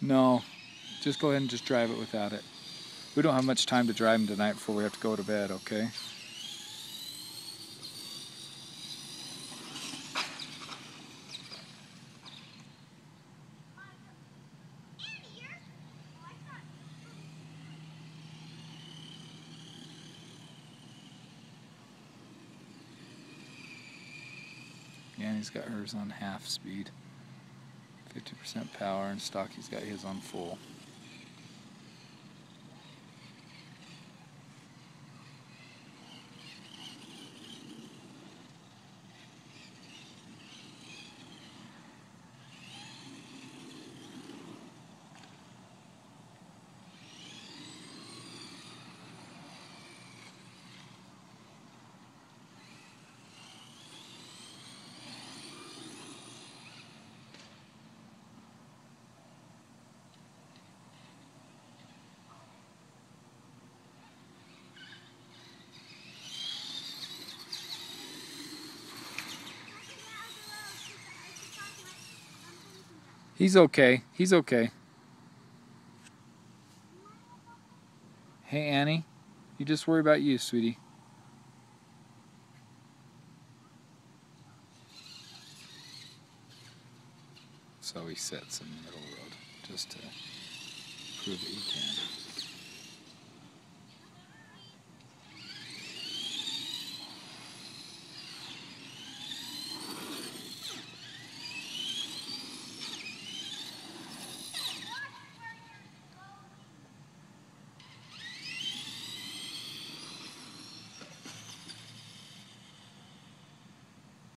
No, just go ahead and just drive it without it. We don't have much time to drive him tonight before we have to go to bed, okay? He's got hers on half speed. 50% power, and Stocky's got his on full. He's okay. He's okay. Hey, Annie. You just worry about you, sweetie. So he sits in the middle road just to prove that he can.